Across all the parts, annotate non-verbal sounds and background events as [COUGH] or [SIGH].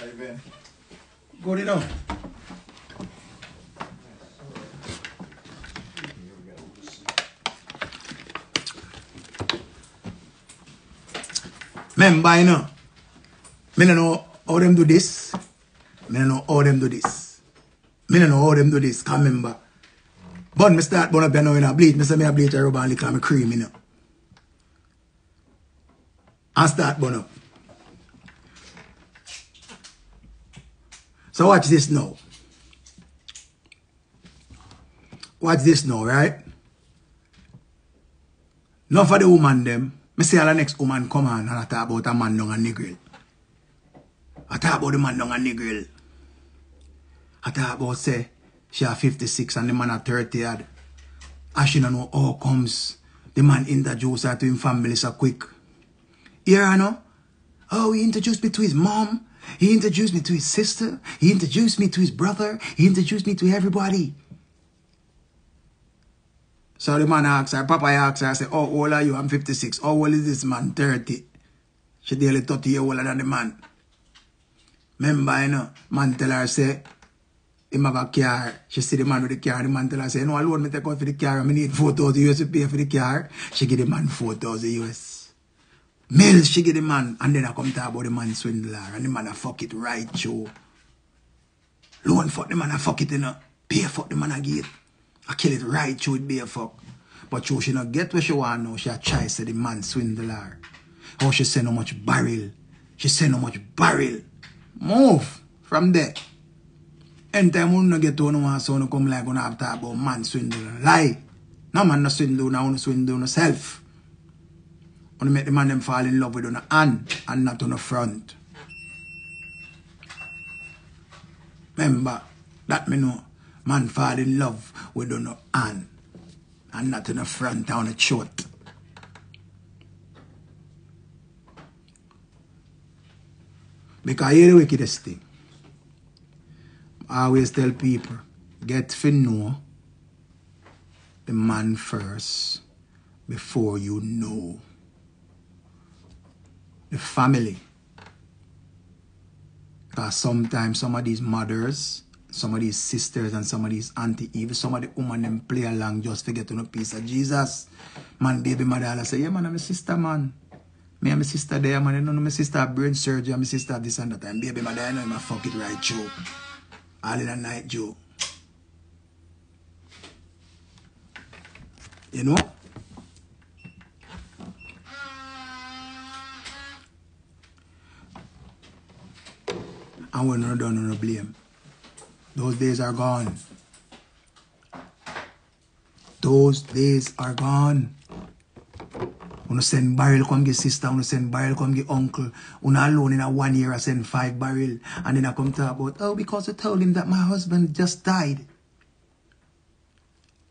How you been? Good enough. Men bay nou. Men nan nou how dem do dis. Men nan nou how dem do dis. Men nan nou how dem do dis. Kan men ba. Bon mi start bon ap ya nou in a bleach. Mi se mi a bleach a ruban lik an mi cream in nou. An start bon ap. So watch this now. Watch this now, right? Not for the woman them. Me see the next woman come on and I talk about a man down a nigger. I talk about the man down a nigger. I talk about say she are 56 and the man are 30 odd. And she don't know how comes the man introduce her to him family so quick. Here I know. Oh, he introduced me to his mom. He introduced me to his sister. He introduced me to his brother. He introduced me to everybody. So the man asks her, Papa asks her, I say, How old are you? I'm 56. How old is this man? 30. She nearly 30 years older than the man. Remember, you know, man tell her, say, him have a car. She see the man with the car. The man tell her, say, no, alone me take out for the car. I need 4,000 US to pay for the car. She give the man 4,000 US. Mel, she get the man, and then I come talk about the man swindler, and the man a fuck it right, Joe. Loan fuck the man a fuck it, you know. Pay fuck the man a get. I kill it right, yo, it be a fuck. But yo, she not get what she want now. She a try say the man swindler. How she say no much barrel. She say no much barrel. Move from there. Anytime we no get to no one, so no come like you have to talk about man swindler. Lie. No man no swindle, no one swindle yourself. No self. Wanna make the man them fall in love with on the hand and not on the front. Remember, that me know. Man fall in love with on the hand and not in the front on the short. Because here the wickedest thing. I always tell people, get to know the man first before you know the family. Because sometimes some of these mothers, some of these sisters, and some of these auntie, even some of the women them play along just to get on a piece of Jesus. Man, baby mother, I say, yeah, man, I'm a sister, man. Me and my sister there, man. You know, my sister have brain surgery, and my sister have this and that. And baby mother, I know him a fuck it right, Joe. All in the night, Joe. You know? And we're not done on the blame. Those days are gone. Those days are gone. Uno send barrel come get sister, uno send barrel come get uncle. Uno alone in a one year I send five barrel. And then I come talk about, oh, because I told him that my husband just died.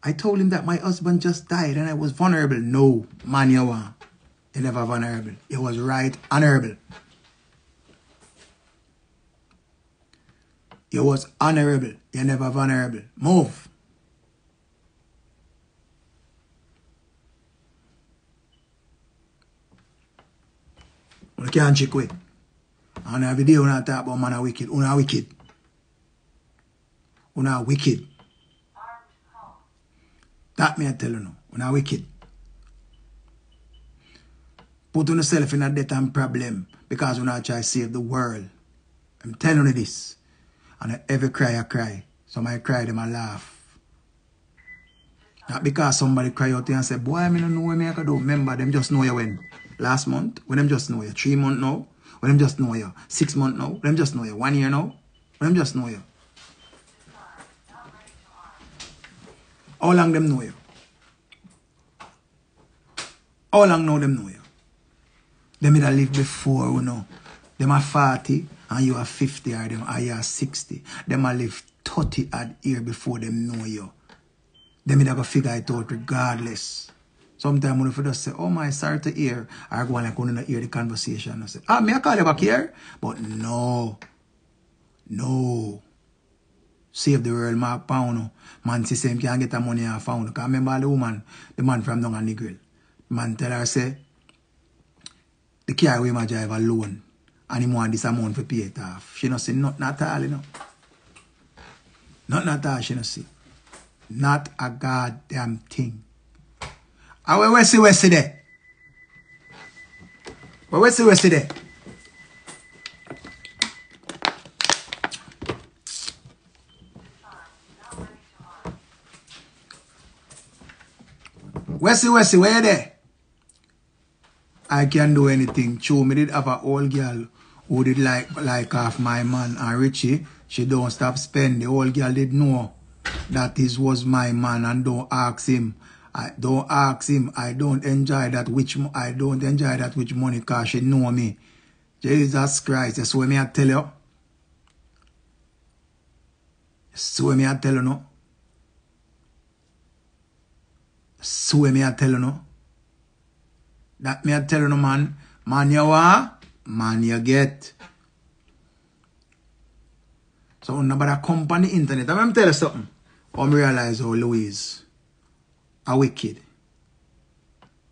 I told him that my husband just died and I was vulnerable. No, man, you are. You never vulnerable. You was right, honorable. You was honorable. You never vulnerable. Move. You can't check with. And every day when I talk about man are wicked. Una wicked. Una wicked. That me I tell you now. Una wicked. Put yourself in a debt and problem because you not try to save the world. I'm telling you this. And I, every cry I cry. Somebody cry, them I laugh. Not because somebody cry out there and say, boy, I don't know what me I can do. Remember, them just know you when? Last month? When them just know you? Three months now? When them just know you? Six months now? When them just know you? One year now? When them just know you? How long them know you? How long now them know you? Them either live before, you know. Them are 40 and you are 50 or them or you are 60. Them are live 30 odd year before them know you. Them either go figure it out regardless. Sometimes when you just say, oh my, sorry to hear, or go on like when you hear the conversation. I say, ah, me I call you back here? But no. No. Save the world, Mark Pound. Man see same can't get the money off found. Because remember the woman, the man from down on the. Man tell her, say, the car we my drive alone. And him want this amount for pay it off. She not see nothing at all, you know. Nothing at all, she not see. Not a goddamn thing. And where we see we see there? Where we see we see there? Wesley, Wesley, where? I can do anything. True, me did have old girl who did like like half my man and Richie. She don't stop spend. The old girl did know that this was my man and don't ask him. I don't ask him. I don't enjoy that which I don't enjoy that which money cause she know me. Jesus Christ, that's what me I tell you. What me I tell you no. So me I tell you no. That me I tell you no man. Man you are, man you get. So nobody come on the internet. I'm tell you something. I'm realize how Louise a wicked.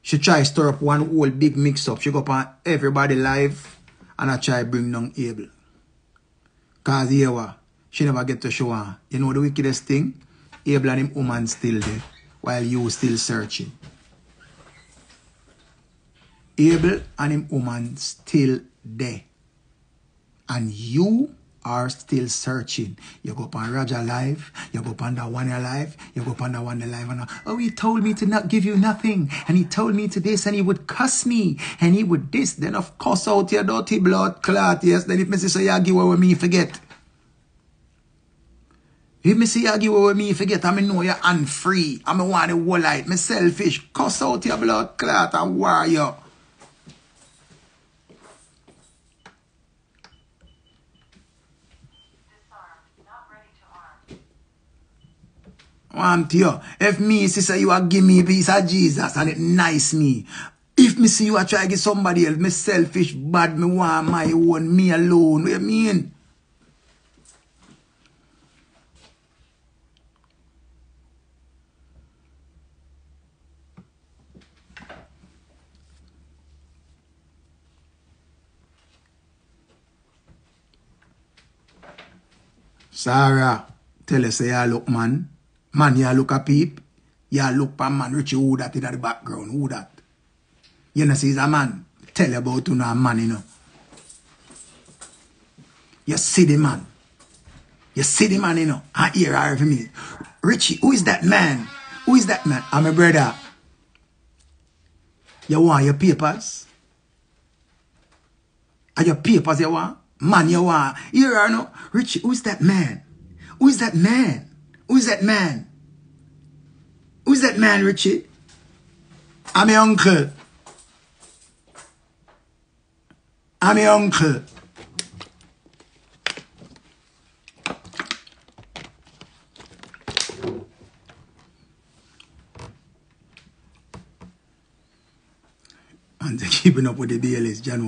She try stir up one whole big mix up. She go up on everybody live and I try bring down Abel. Cause here? She never get to show her. You know the wickedest thing? Abel and him woman still there while you still searching. Abel and him woman still there. And you are still searching. You go up on Roger Live, you go up on that one live, you go up on that one live, and oh, he told me to not give you nothing, and he told me to this, and he would cuss me, and he would this, then of course out your dirty blood clot, yes, then if me say, so you give away me, forget. If see you give away me, forget, I mean know you're unfree, I am a one whole light, me selfish, cuss out your blood clot and warrior. want to you. If me sister you are give me a piece of Jesus and it nice me. If me see you are try to get somebody else, me selfish, bad, me want my own, me alone. What you mean? Sarah, tell us say I look man. Man, you look a peep. You look pa man, Richie, who that in the background? Who that? You know, see, a man. Tell you about you know, man, you know. You see the man. You see the man, you know. I hear her every minute. Richie, who is that man? Who is that man? I'm a brother. You want your papers? Are your papers you want? Man, you want? Here are no. Richie, who is that man? Who is that man? Who is that man? Who's that man, Richie? I'm your uncle. I'm your uncle. And keeping up with the DLS, John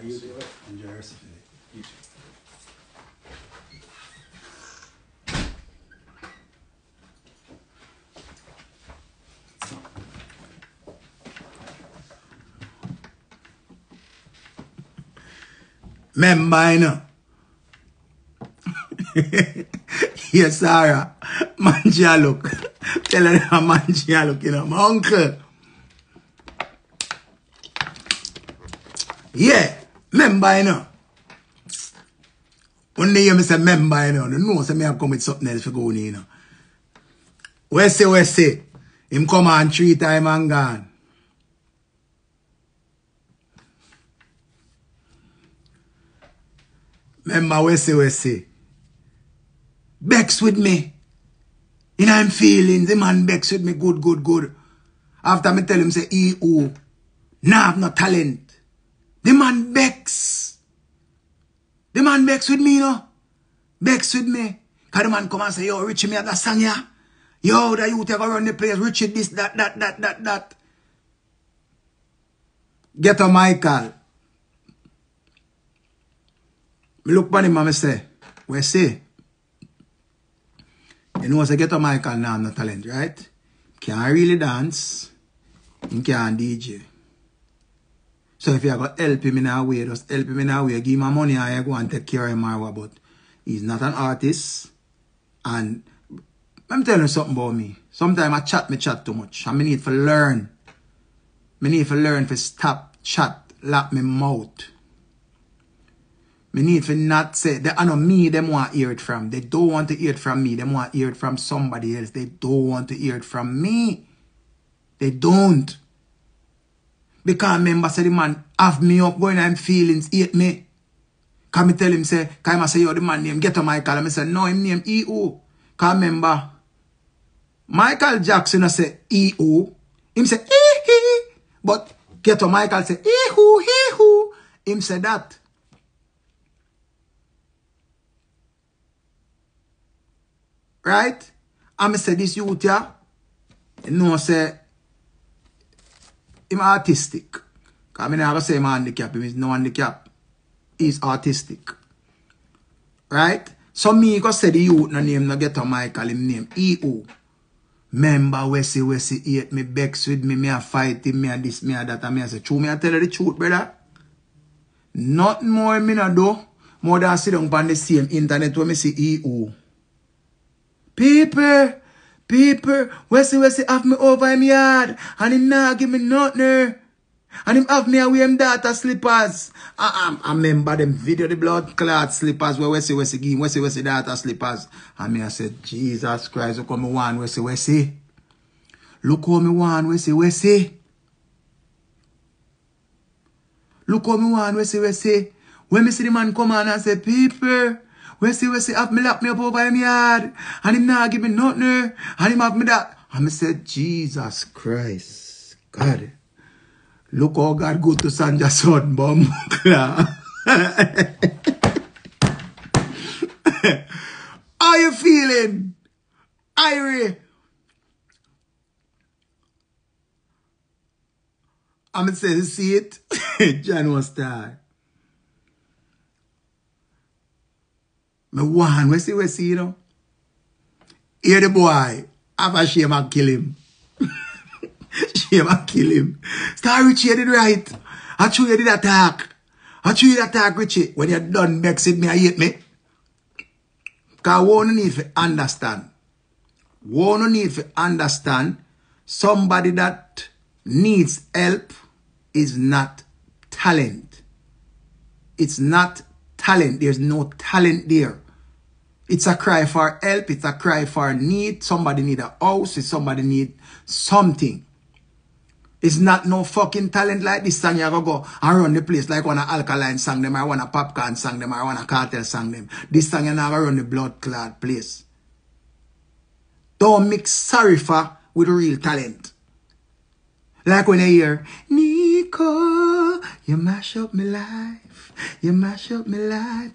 Hey, boss, you're Right? Member, you [LAUGHS] yes, Sarah. Manjia look. Tell her how Manjia look, you know. My uncle. Yeah. Mem bay nou. Un ni yo mi se mem bay nou. Nou nou se mi ap kom it sot nel fi gouni nou. Wese wese. Im kom an 3 time an gan. Memba wese wese. Beks with me. In an feelings. The man beks with me good good good. After me tel him se e ou. Na av no talent. The man bex. The man bex with me, you know. Bex with me. Cause the man come and say, yo, Richie, me have that song, yeah. Yo, the youth ever run the place. Richie, this, that, that, that, that, that. Get a Michael. Me look upon him and me say, we see. You know, I get a Michael now, I'm no talent, right? Can't really dance. Can't DJ. So if you got help him in a way, just help him in a way, give him money and you go and take care of him or what. But he's not an artist. And I'm telling you something about me. Sometimes I chat me chat too much. I need to learn. I need to learn to stop chat, lock me mouth. Me need to not say, they, I know me, them want to hear it from. They don't want to hear it from me. They want to hear it from somebody else. They don't want to hear it from me. They don't. Because remember, say the man have me up going I'm feelings, hate me. Can me tell him, say, can I say, yo, the man name, get to Michael. And I say, no, him name E.O. Can remember, Michael Jackson, I say, E.O. Him say, E.E. But get to Michael say, E.O. E.O. Him say that. Right? And I say, this youth, yeah, you know, say, him artistic. I mean, I never say him handicap. Him is no handicap. He's artistic. Right? So me go say the youth no name no get a Michael him name. E.O. Member Wessie Wessie hate me, Bex with me, me a fight him, me a this, me a that, and me a say, true, me a tell you the truth, brother. Nothing more me not do, more than sit down on the same internet when me see E.O. People, People, Wessie Wessie have me over him yard and him not give me nothing. And him have me away him daughter slippers. I, I, I remember them video, the blood clot slippers where Wessie Wessie give him Wessie Wessie daughter slippers. And me I said, Jesus Christ, look how me want Wessie Wessie. Look how me want Wessie Wessie. Look how me want Wessie Wessie. When me see the man come on and say, people, Wesley Wesley have me lock me up over him yard. And him not give me nothing. And him have me that. And me said, Jesus Christ. God. Look how God go to Sanja son, bum. [LAUGHS] How you feeling? Irie? I'm gonna say, see it? [LAUGHS] John was star. Me one, we see, we see, you know? Hear the boy, have a shame and kill him. [LAUGHS] Shame and kill him. Star Richie, you did right. I true you did attack. I true you attack Richie. When you're done vexing me, I hate me. Because one need to understand. One need to understand somebody that needs help is not talent. It's not talent. There's no talent there. It's a cry for help. It's a cry for need. Somebody need a house. Somebody need something. It's not no fucking talent like this song you ever go and run the place like one a alkaline sang them I want a Popcaan sang them I want a Kartel sang them. This song you never run the blood clot place. Don't mix sorry for with real talent. Like when you hear, Nico, you mash up my life. You mash up my life.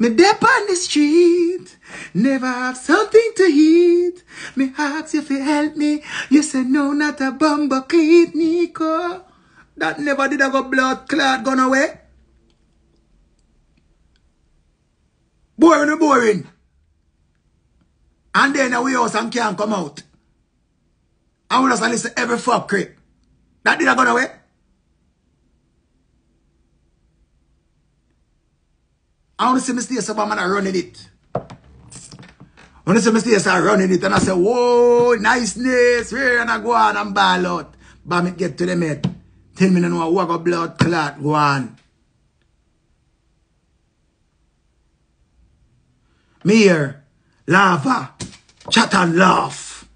Me dip on the street. Never have something to eat. Me ask if you help me. You say no, not a bumper cleat, Nico. That never did I go blood clot gone away. Boring or boring. And then a house and can't come out. I will just listen every fuck crap. That did I go away. I want to see Mr. Sabah man running it. I want to see Mr. Sabah running it and I say, whoa, niceness, where and I go on and ball out. But me get to the head. Tell me no what a blood clot go on. Me here, lava, chat and laugh.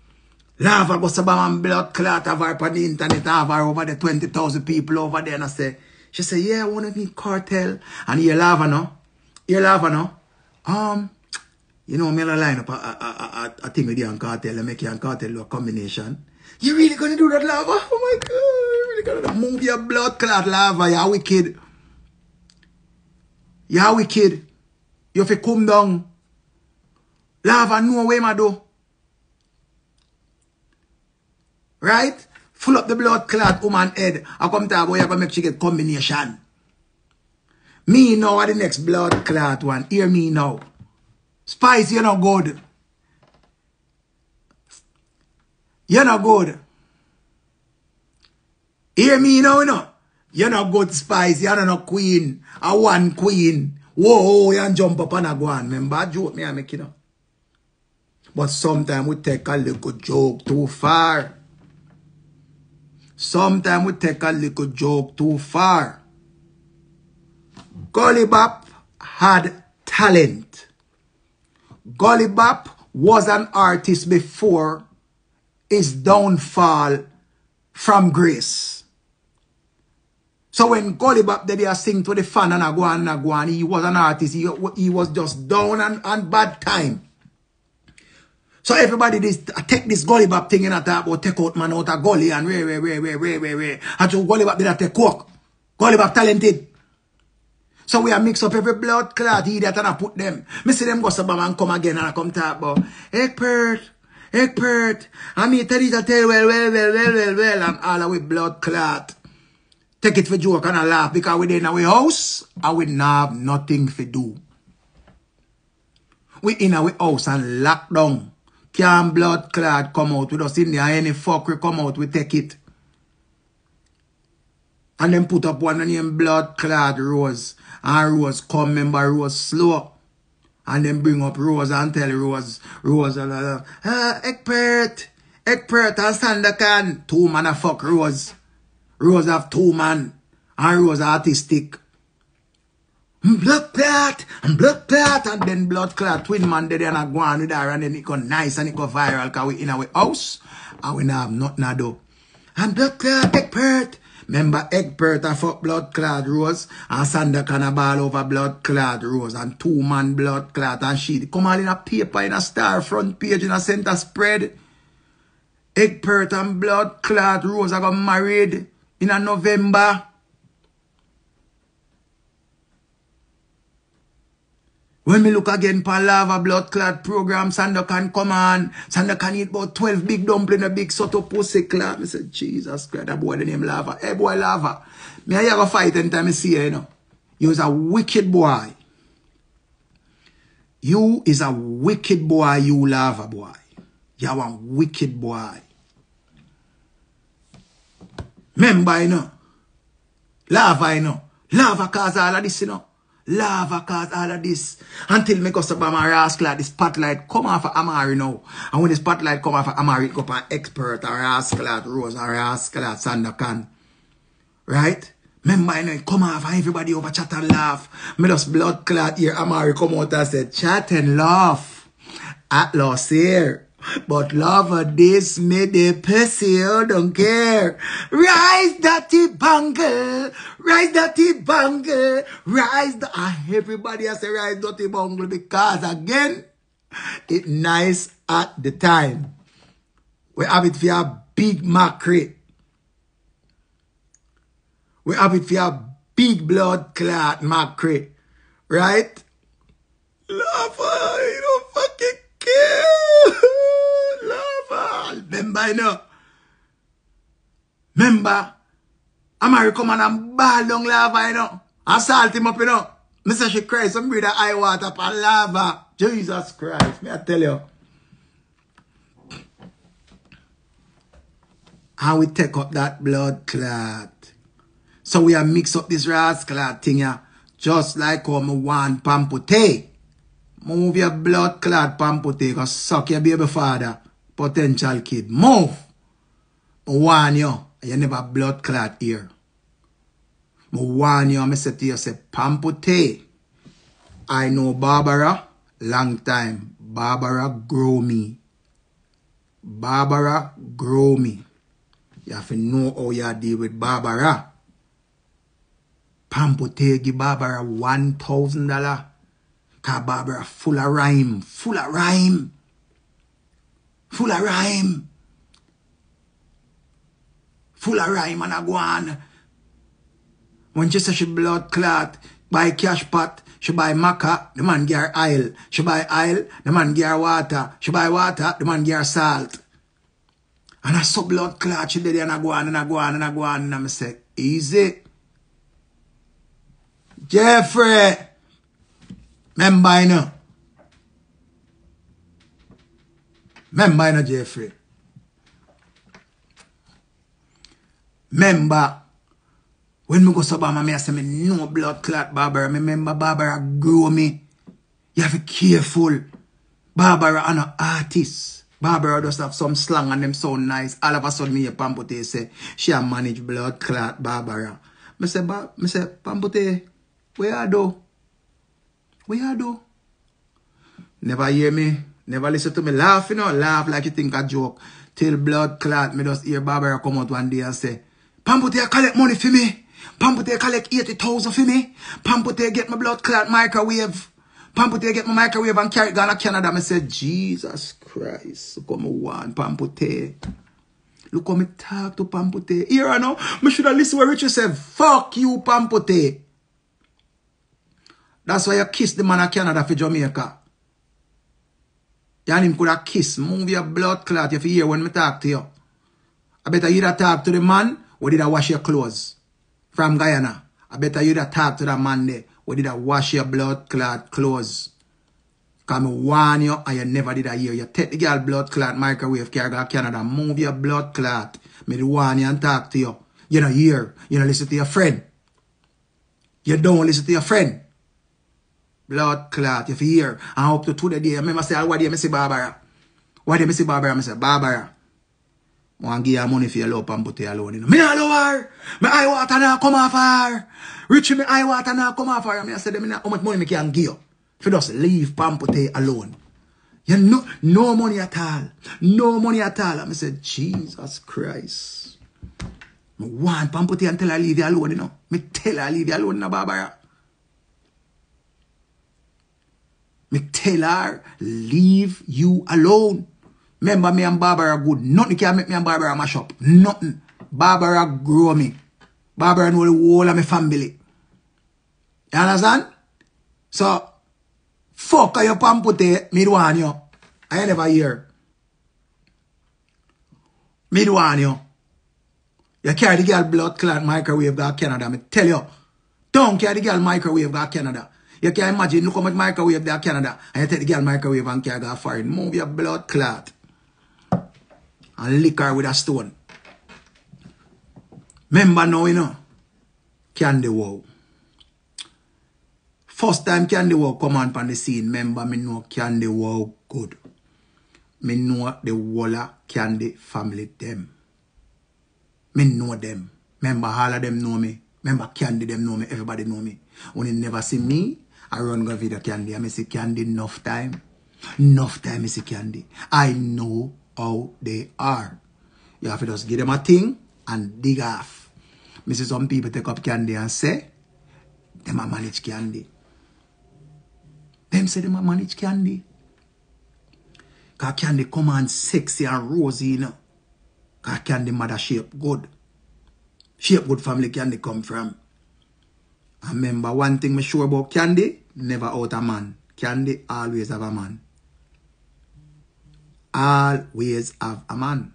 Lava go some man blood clot have her on the internet, have her over the 20,000 people over there. And I say, she say, yeah, I want to meet Kartel. And you lava no? You lava no? Um, you know, me line up a, a, a, a, a thing with you and Kartel and make you and Kartel do a combination. You really gonna do that lava? Oh my god, you really gonna move your blood clot lava, you're wicked. You're wicked. You have to come down. Lava no way, my do. Right? Full up the blood clot woman head. I come to her boy, I gonna make she get combination. Me know what the next blood clot one. Hear me now. Spice, you're not good. You're not good. Hear me now, you know. You're not good spice. You're not a queen. A one queen. Whoa, you jump up and a go on. Remember, joke me I make you know. But sometimes we take a little joke too far. Sometimes we take a little joke too far. Gully Bop had talent. Gully Bop was an artist before his downfall from grace. So when Gully Bop did he sing to the fan and I go and I on, he was an artist. He, he was just down and, and bad time. So everybody this take this gully bop thing and talk about take out man out of gully and way, way, way, way, way, way, way. And to gully bop did take coke. Gully talented. So we are mix up every blood clot idiot and I put them. Me see them go sabam and come again and I come talk about Ekpert, Ekpert. And me tell you to tell well, well, well, well, well, well, and all of we blood clot. Take it for joke and I laugh because we in our house and we not have nothing to do. We in our house and locked down. Can blood clot come out with us in there? Any fuckery come out, we take it. And then put up one name blood clot Rose. And Rose come, remember Rose slow. And then bring up Rose and tell Rose, Rose, uh, uh, expert, Ekpert and Sandakan. Two man a fuck Rose. Rose have two man. And Rose artistic blood clot and blood clot and then blood clot twin man there and I go on with her and then it go nice and it go viral because we in our house and we not have nothing to do. And blood clot Ekpert. Remember Ekpert a blood clad rose and Sandra ball over blood clad rose and two man blood clad, and she come all in a paper in a star front page in a center spread. Ekpert and blood clad rose I got married in a November. When me look again Palava lava blood clot program, Sandra can come on. Sandra can eat about 12 big dumpling, a big soto pussy clot. Me say, Jesus Christ, that boy the name lava. Hey boy lava. Me I have a fight anytime I see you, you know. You is a wicked boy. You is a wicked boy, you lava boy. You are a wicked boy. Remember, you know. Lava, you know. Lava cause all of this, you know. Lava cause all of this. Until me go up my rascal the spotlight come off of Amari now. And when the spotlight come off of Amari, go up an expert or rascal Rose or rascal Sandakan. Right? Remember, you know, it come off and everybody over chat and laugh. Me just blood clot here. Amari come out and said, chat and laugh. At loss here. But this made a pussy, oh, don't care. Rise, dirty bungle. Rise, dirty bungle. Rise, the, ah, everybody has a rise, dirty bungle because again, it nice at the time. We have it for big macri. We have it for big blood clot macri. Right? Lover, you don't fucking care. [LAUGHS] Remember, you know. Remember, Amari on and ball down lava, you know. Assault him up, you know. Mr. She cry, some eye water upon lava. Jesus Christ, me I tell you. And we take up that blood clot. So we are mix up this rascal thing here. Just like how me want pampote. Move your blood clot pampote, cause suck your baby father potential kid. Move! I warn you, you never blood clot here. I warn you, I say to you, say, Pampute, I know Barbara long time. Barbara grow me. Barbara grow me. You have to know how you deal with Barbara. Pampute give Barbara $1,000. Ka Barbara full of rhyme. Full of rhyme. Full of rhyme. Full of rhyme and a go on. Manchester, she blood clot, buy cash pot, she buy maca, the man gear oil. She buy oil, the man gear water. She buy water, the man gear salt. And I saw blood clot, she did it and I go on and I go on and I go on and I say, easy. Jeffrey, remember you know. Mè mba yon Jeffrey. Mè mba, wen mwen go soba mè a se mè nou blot klat Barbara, mè mè mba Barbara grow mi. You have to be careful. Barbara an an artist. Barbara does have some slang and them sound nice. All of a sudden mi ye Pampote se, she a manage blot klat Barbara. Mè se, ba, se Pampote, we a do? We a do? Never hear me? Never listen to me laugh, you know. Laugh like you think a joke. Till blood clot, me just hear Barbara come out one day and say, Pampote, collect money for me. Pampote, collect 80,000 for me. Pampote, get my blood clot microwave. Pampote, get my microwave and carry it gone to Canada. Me say, Jesus Christ, look how me want Pampote. Look how me talk to Pampote. Here I know, me should have listened what Richard said, fuck you, Pampote. That's why you kiss the man of Canada for Jamaica. You and him could have kissed. Move your blood clot. if You hear when me talk to you. I better you talk to the man or did I wash your clothes? From Guyana. I better you talk to that man there or did I wash your blood clot clothes? I warn you and you never did I hear. You take the girl blood clot microwave carry go Canada. Move your blood clot. Me warn you and talk to you. You don't hear. You don't listen to your friend. You don't listen to your friend. Blood clot, if you hear. And up to two the day, I remember say, what do you say Barbara? What do you say Barbara? I say, Barbara. Want give her money for your love and put her alone. Me not love her. My eye water now come off her. Rich me eye water now come off her. I said, how much money me can give you? If just leave Pampote alone. You know, no money at all. No money at all. I said, Jesus Christ. I want Pampote until I leave you alone, you know. Me tell her I leave you alone, you know, Barbara. Me tell her, leave you alone. Remember me and Barbara good. Nothing can make me and Barbara mash up. Nothing. Barbara grow me. Barbara know the whole of my family. You understand? So, fuck your pampute, me do want you. I never hear. Me do want you. You carry the girl blood clot microwave go Canada. Me tell you. Don't carry the girl microwave go Canada. You can imagine, look how much microwave there Canada. And you take the girl microwave and go foreign. Move your blood clot and lick her with a stone. Remember now, you know, Candy Wow. First time Candy Wow come on on the scene, remember me know Candy Wow good. Me know the Waller Candy family them. Me know them. Remember all of them know me. Remember Candy them know me. Everybody know me. You never see me, I run go video Candy. I see Candy enough time. Enough time see Candy. I know how they are. You have to just give them a thing and dig off. See some people take up candy and say, them a manage candy. Them say them a manage candy. Cause candy come on sexy and rosy, you know. Cause candy mother shape good. Shape good family candy come from. I remember one thing me sure about candy, never out a man. Candy always have a man always have a man.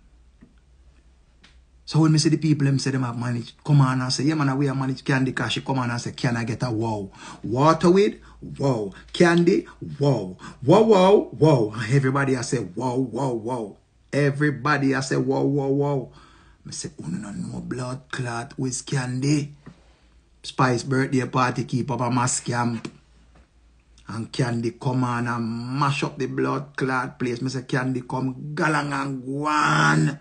So when me see the people them say them have managed, come on and say, yeah man, we have managed candy cash. Come on and say, can I get a wow? Water with, wow. Candy, wow. Wow, wow, wow. Everybody I say, wow, wow, wow. Everybody I say, wow, wow, wow. I say, oh no, no, blood clot with candy. Spice birthday party keep up a mass camp. And Candy come on and mash up the blood clot place. Me say Candy come galang and go on.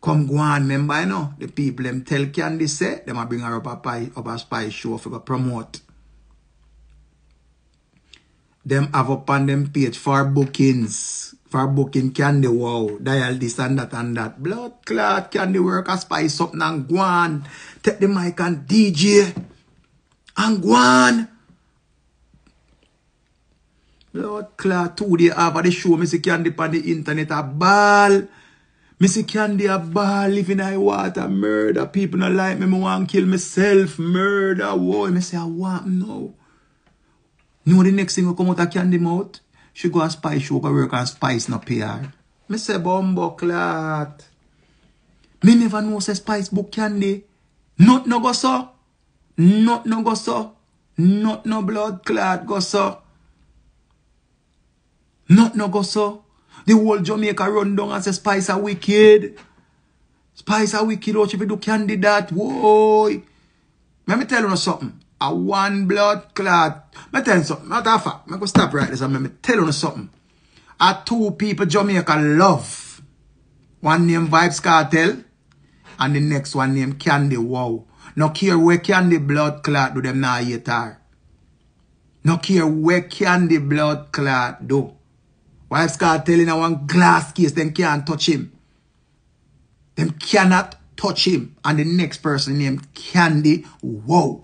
Come go on, remember you know? The people them tell Candy say, them a bring her up a pie, up a spy show for go promote. Them have up on them page for bookings. For booking Candy, wow. Dial this and that and that. Blood clot, Candy work a spice up and go on. Take the mic and DJ. And go on. Lord, klar, tou de ava de show, mi se kyan de pan de internet a bal. Mi se kyan de a bal, live in a water, murder, people nan like me, mi wan kill myself, murder, woy, mi se a wap nou. Nou di next thing we kom out a kyan de mout, she go a spice show, ka work an spice na PR. Mi se bombo klat. Mi neva nou se spice book kyan de. Not nou go so. Not nou go so. Not nou blood klat go so. Not no go so. The whole Jamaica run down and say Spice are wicked. Spice are wicked. What if you do candidate? Whoa. Let me tell you something. A one blood clot. Let me tell you something. Matter of fact, I'm going to stop right there. Let me tell you something. A two people Jamaica love. One name Vybz Kartel and the next one named Candy Wow. No care where Candy blood clot do them now hate her. No care where Candy blood clot do. Vybz Kartel in a one glass case, them can't touch him. Them cannot touch him. And the next person named Candy Wow.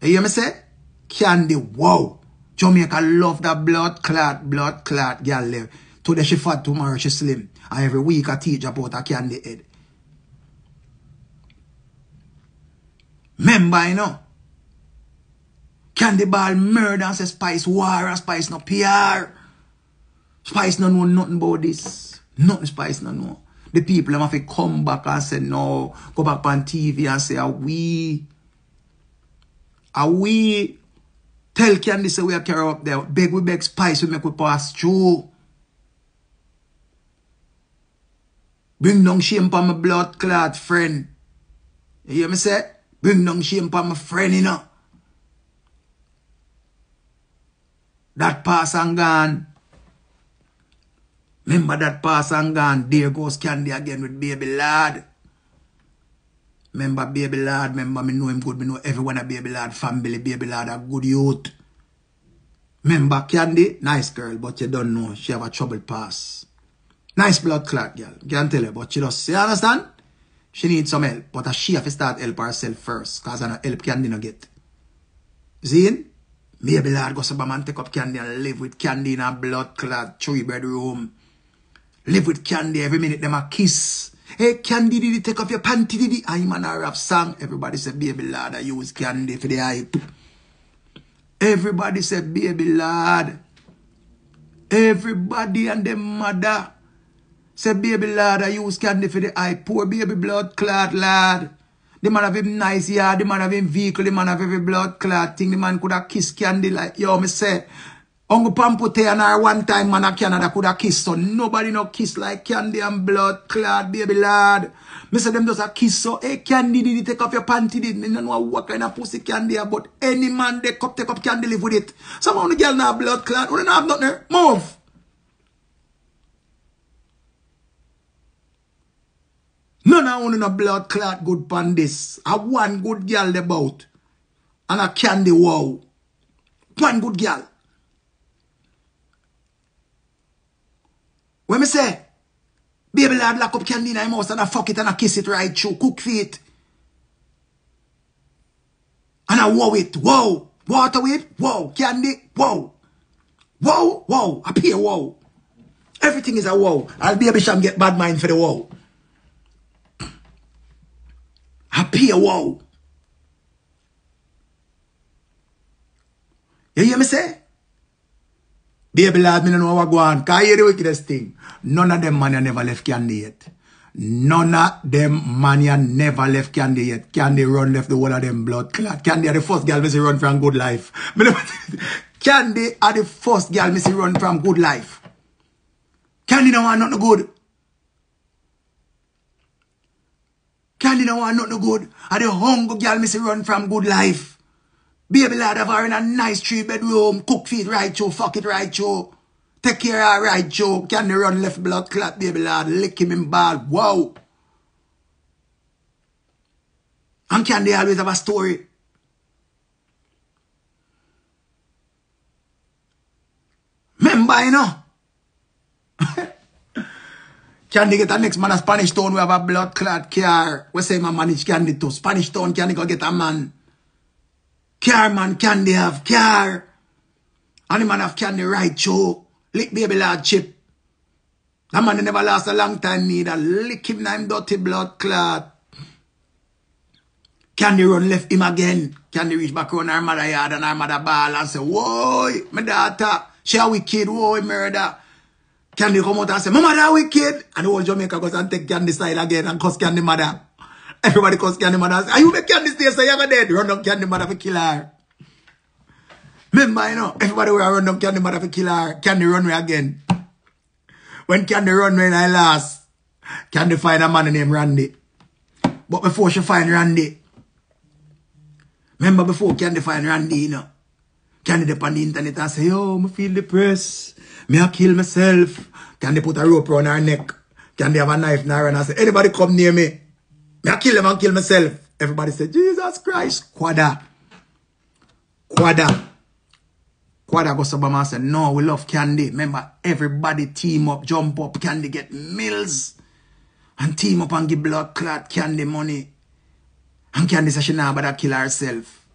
You hear me say? Candy Wow. Jamaica love that blood clot, blood clot girl there. Today she fat, tomorrow she slim. And every week I teach about a candy head. Remember, you know. Candy Ball murder and say Spice war Spice no PR. Spice don't know nothing about this. Nothing Spice don't know. The people them have to come back and say no. Go back on TV and say are we are we tell Candy say we are carry up there. Beg we beg Spice we make we pass through. Bring down shame pa my blood clot friend. You hear me say? Bring down shame pa my friend you know. That pass and gone. Remember that past and gone, there goes Candy again with baby lad. Remember baby lad, remember me know him good, me know everyone a baby lad family, baby lad a good youth. Remember Candy, nice girl, but you don't know, she have a troubled past. Nice blood clot girl, can't tell her, but she just, you understand? She need some help, but she have to start help herself first, cause I no help Candy no get. Zin? Baby lad go sub a man take up Candy and live with Candy in a blood clot three bedroom. Live with Candy every minute them a kiss. Hey Candy did you take off your panty did you? I'm an rap song. Everybody say baby lad, I use Candy for the hype. Everybody say baby Lord. Everybody and them mother. Say, baby lad, I use candy for the eye. Poor baby blood clot lad. The man have him nice yard, the man have him vehicle, the man have every blood clot thing. The man could have kissed candy like, yo, me say, Ongo Pampote and her one time man a Canada could have kissed her. Nobody no kiss like Candy and blood clad baby lad. Me say them just a kiss so hey Candy did you take off your panty did me know what kind of pussy Candy but any man they cup take up Candy live with it. Some of the girl now blood clad we don't have nothing. Eh? Move. None of only no blood clot good pan this. I one good girl about and a Candy wow. One good girl. When me say, baby lad lock up candy in her mouth and I fuck it and I kiss it right through, cook feet. And I wow it, wow. Water with, wow. Candy, wow. Wow, wow. I pay wow. Everything is a wow. I'll be a bisham get bad mind for the wow. Happy wow. You hear me say? Baby lad, me no know what go on. Can you the wickedest thing? None of them man never left Candy yet. None of them man never left Candy yet. Candy run left the whole of them blood clot. Candy are the first girl see run from good life. [LAUGHS] Candy are the first girl see run from good life. Candy no want nothing good. Candy no want nothing good. Are the hunger girl see run from good life. Baby lad have her in a nice three bedroom. Cook feed right through. Fuck it right through. Take care of her right Can Candy run left blood clot baby lad. Lick him in ball. Wow. And Candy always have a story. Remember, you know? [LAUGHS] Candy get a next man a Spanish town. We have a blood clot car. We say my man manage Candy to Spanish town. Candy go get a man. Car man Candy have car. And the man have Candy right show. Lick baby lad chip. That man never last a long time neither. Lick him na him dirty blood clot. Candy run left him again. Candy reach back on her mother yard and her mother ball and say, Whoa, my daughter, she a wicked, whoa, murder. Candy come out and say, Mama, that wicked. And the whole Jamaica goes and take Candy side again and cuss Candy mother. Everybody cuss Candy mother. Are you make Candy stay so you're dead? Run down Candy mother for kill her. Remember, you know, everybody will run down Candy mother for kill her. Candy run me again. When Candy run me I last, Candy find a man named Randy. But before she find Randy, remember before Candy find Randy, you know, Candy up on the internet and say, yo, me feel depressed. Me I kill myself. Candy put a rope around her neck. Candy have a knife her and I say, anybody come near me. Me I kill him and kill myself. Everybody say, Jesus Christ, Quada. Quada. Quada go Obama and say, no, we love Candy. Remember, everybody team up, jump up, Candy get mills. And team up and give blood clot Candy money. And Candy say she now about kill herself.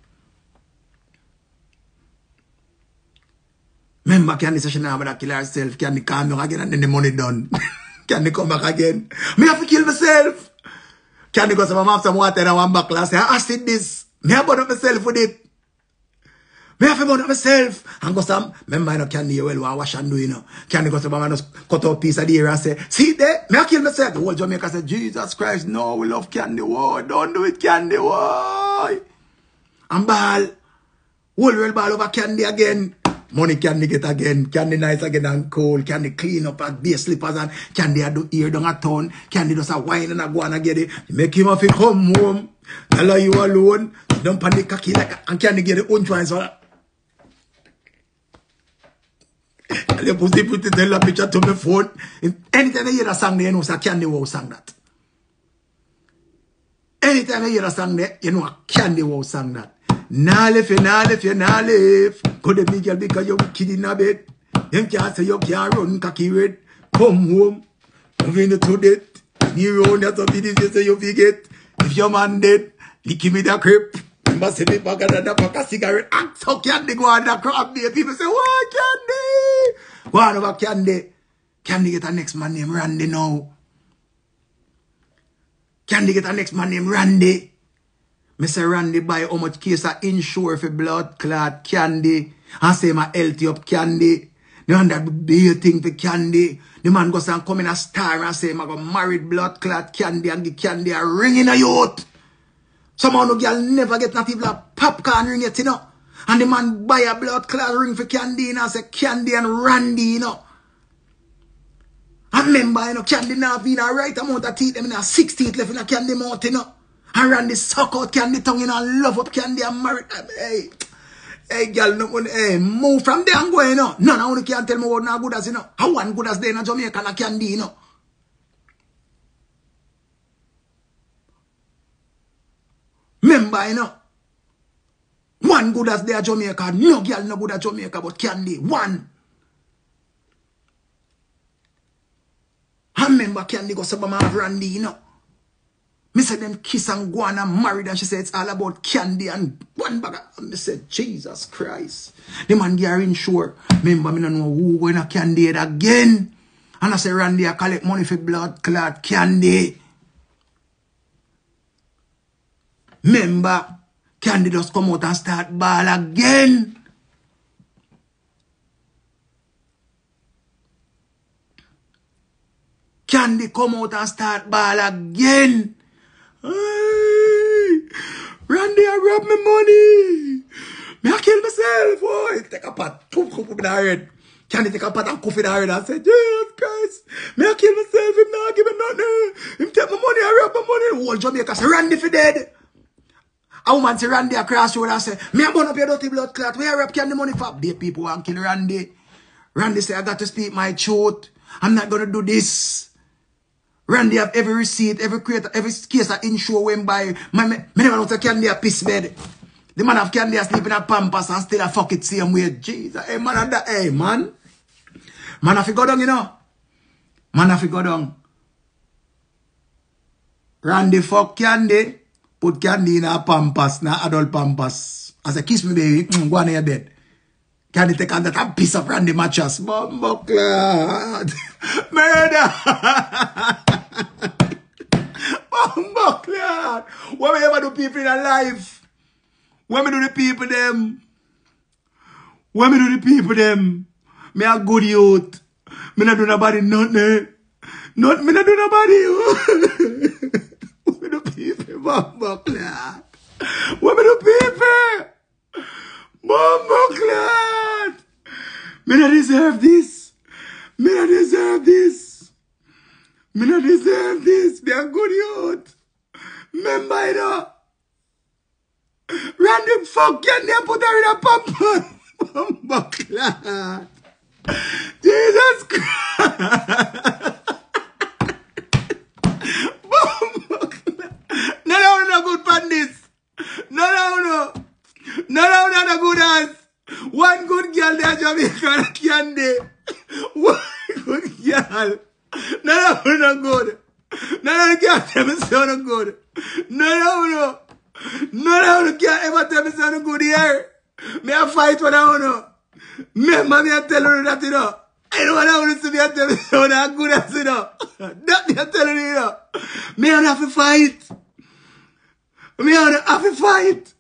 Remember, Candy say she now about kill herself. Candy come back again and then the money done. [LAUGHS] Candy come back again. Me have to kill myself. Candy go say, Mama have some water and one buckle and say, I acid this. Me have burn up myself with it. Me have to burn up myself. And go some, remember, you know, Candy, you well, wash and do, you know. Candy go Mama just cut out piece of the air and say, see there, me have kill myself. The whole Jamaica say, Jesus Christ, no, we love Candy, whoa, don't do it, Candy, whoa. And ball, whole world ball over Candy again. Money candy get again, candy nice again and cool, candy clean up and be slippers and candy do ear down a town, candy does a wine and a go and a get it. Make him have to come home. Tell you alone. Don't panic cocky like and candy get it own. So you put the put the tell a picture to my phone. Anytime I hear a song you know, say candy wow sang that. Anytime I hear a song you know, a candy wow sang that. Nah left you, you. Could the girl because you wicked in a bed. Them can't say you can't run cocky red. Come home, moving to death. New round that's it is, you say you forget. If your man dead, lick in the crib. Remember say me back another pack of cigarette. And so candy go on the crab there. People say, what candy? Go on over candy. Candy get a next man named Randy now. Candy get a next man named Randy. Mr. Randy buy how much case of insure for blood clot candy. I say my healthy up candy. The man that be a thing for candy. The man goes and come in a star and say, I go married blood clot candy and the candy a ring in a youth. Someone no girl never get not even a popcorn ring yet, you know. And the man buy a blood clot ring for candy, you know, say candy and Randy, you know. I remember, you know, candy now being a right amount of teeth, I mean, a six teeth left in a candy mouth, you know. And Randy suck out Candy tongue, you know, and love up Candy and marry. Hey, hey, girl, no, hey, move from there and go, you know. None of you can tell me what not good as, you know. How one good as they in Jamaica and Candy, you know. Remember, you know. One good as they are Jamaica. No girl no good at Jamaica, but Candy. One. I remember Candy go sabama have Randy, you know. Me said them kiss and go on and married and she said it's all about candy and one bag of, me said Jesus Christ. The man get her insure. Remember me no know who going to candy it again. And I say Randy I collect money for blood clot candy. Remember candy just come out and start ball again. Candy come out and start ball again. Randy, I robbed my money. Me I kill myself. Oh, Boy, take a pot, two cup in the head. Can he take a pot and cough in the head and say, Jesus Christ, me I kill myself. Him not give me nothing. Him take my money, I rob my money. The whole Jamaica say, Randy for dead. A woman say Randy across road and say, me I burn up your dirty blood clot. Where I rap can the money for? The people want kill Randy. Randy say, I got to speak my truth. I'm not going to do this. Randy have every receipt, every creator, every case of insure when buy. Man, me, me never know to candy a piss bed. The man have candy a sleep in a pampas and still a fuck it same way. Jesus, hey man, that, hey man. Man have to go down, you know. Man have to go down. Randy fuck candy. Put candy in a pampas, na adult pampas. I say, kiss me baby, [TSK] go on your bed. Candy take on that piece of Randy mattress. Bumbo. [LAUGHS] Murder. [LAUGHS] Bumbo cloud. What we ever do people in a life? When we do the people them? When we do the people them? Me a good youth. Me not do nobody nothing. Not me not do nobody. [LAUGHS] when we do people, Bumbo cloud. When we do people? Bon, bon, Mou mouklet! Mena deserve dis! Mena deserve dis! Mena deserve dis! Be a good youth! Memba yi do! Random fok gen de put a rida pampon! Mou bon, mouklet! Jesus Christ! Mou mouklet! Nan an ou nou gout pan dis! Nan an ou nou! No, no, no, no, good ass. One good girl there, Jamaica, candy. [LAUGHS] One good girl. No, no, no, good. No, no, you can't tell me so no good. No, no, no. No, no, you can't ever tell me so no good here. Me a fight when I to. Remember me I tell you that, you know. I don't want to see me a tell me so not good as, you know. That me telling you, you know. Me don't have to fight. Me don't have to fight.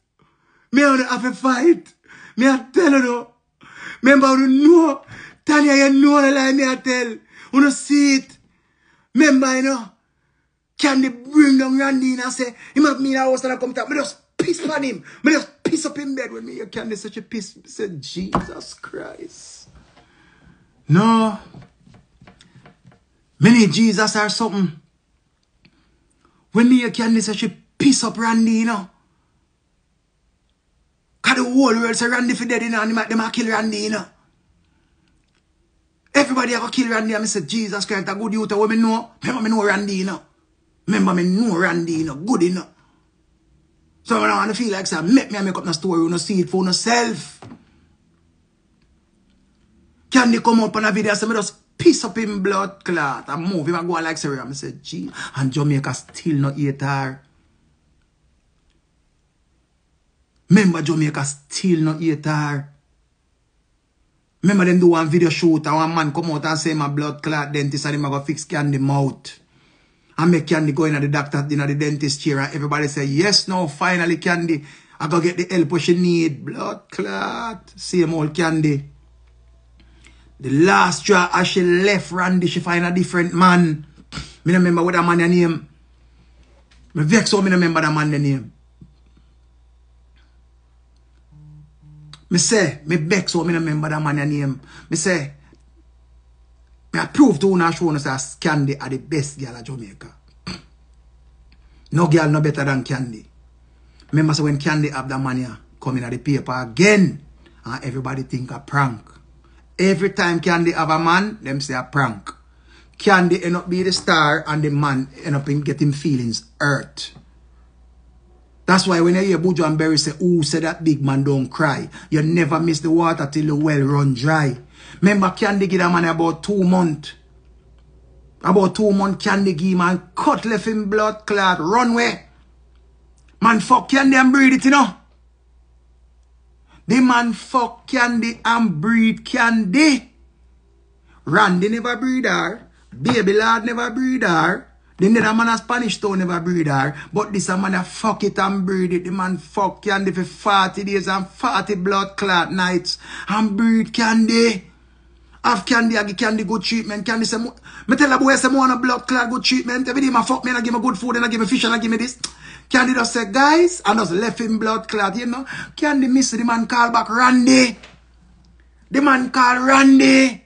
Me don't have to fight. Me I tell you, Remember, you know, Tanya, you know the lie me I tell. You know, see it. Remember, you know, can they bring down Randy and say, him have me in the house and I come to me just piss on him. Me just piss up in bed with me. You can they such a piss. I said, Jesus Christ. No. Many Jesus or something. When me you can they such a piss up Randy, you know. Cause the whole world say Randy for dead, you and them, them kill Randy, you know. Everybody have kill Randy, and I say, Jesus Christ, a good youth, what me know? Remember me know Randy, you know. Remember me know Randy, you know, good, you know. So I don't feel like, say, make me make up the story, you know, see it for yourself. Can they come up on a video, say, me just piss up in blood clot, and move him and go like, say, I say, gee, and Jamaica still not eat her. Memba Jamaica still not yet there. Memba dem do one video shoot and one man come out and say my blood clot dentist and him go fix Candy mouth. And make Candy go in at the doctor, in at the dentist chair and everybody say, yes, now finally Candy, I go get the help what she need. Blood clot. Same old Candy. The last straw as she left Randy, she find a different man. Me no remember what that man name. Me vex how me no remember that man name. Me say, me beg so me no remember that man name. Me say, me I prove to una show us that Candy are the best girl of Jamaica. No girl no better than Candy. Remember so when Candy have that money coming at the paper again, and everybody think a prank. Every time Candy have a man, them say a prank. Candy end up be the star and the man end up in getting feelings hurt. That's why when you hear Buju and Beres say, who said that big man don't cry? You never miss the water till the well run dry. Remember Candy give that man about two months. About two months Candy give man cut left in blood clot runway. Man fuck Candy and breed it, you know. The man fuck Candy and breed Candy. Randy never breed her. Baby lad never breed her. The other man a Spanish town never breed her. But this a man a fuck it and breed it. The man fuck Candy for 40 days and 40 blood clot nights. And breed Candy. Have Candy, I give Candy good treatment. Candy say, me tell a boy say, want a blood clot good treatment. Every day my fuck me and I give me good food and I give me fish and I give me this. Candy just say, guys, and just left him blood clot, you know. Candy miss the man call back Randy. The man call Randy.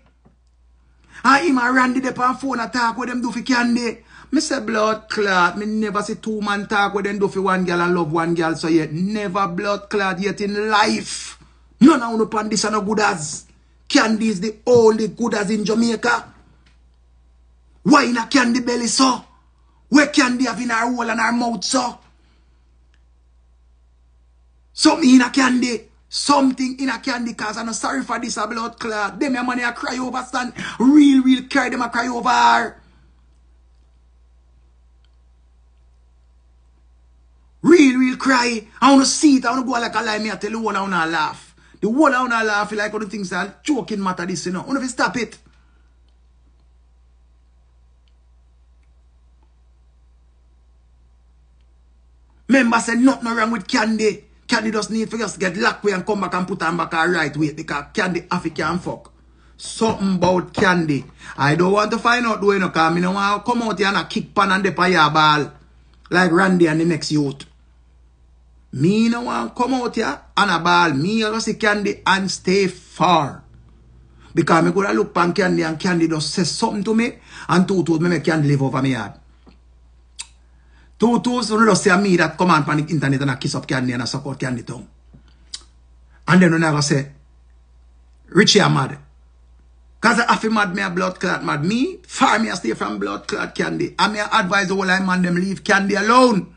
And him and Randy dey on phone a talk with them do for Candy. Me se blood clot, me never se two man talk where them do for one girl and love one girl. So yet, never blood clot yet in life. None of you pan this are no good as. Candy is the only good as in Jamaica. Why in a candy belly so? Where candy have in her hole and her mouth so? Something in a candy. Something in a candy cause I'm sorry for this a blood clot. Them a money a cry over stand. Real, real cry them a cry over her. Real, real cry. I wanna see it. I wanna go like a lie. Me I tell you what I wanna laugh. The whole I wanna laugh like all the things that joking matter this, you know. I wanna stop it. Member said nothing wrong with Candy. Candy just need for just get locked away and come back and put on back right way because Candy African fuck. Something about Candy. I don't want to find out though, you know, because I don't want to come out here and kick pan and dip your ball. Like Randy and the next youth. Me no want come out here and a ball. Me go see Candy and stay far. Because me could look pan Candy and Candy just say something to me and two told me make Candy live over me yard. Two toes, you just say me that come on pan internet and I kiss up Candy and I support Candy tongue. And then I go say, Richie am mad. Cause I feel mad me a blood clot mad. Me, far me a stay from blood clot candy. I me advise whole I man them leave candy alone.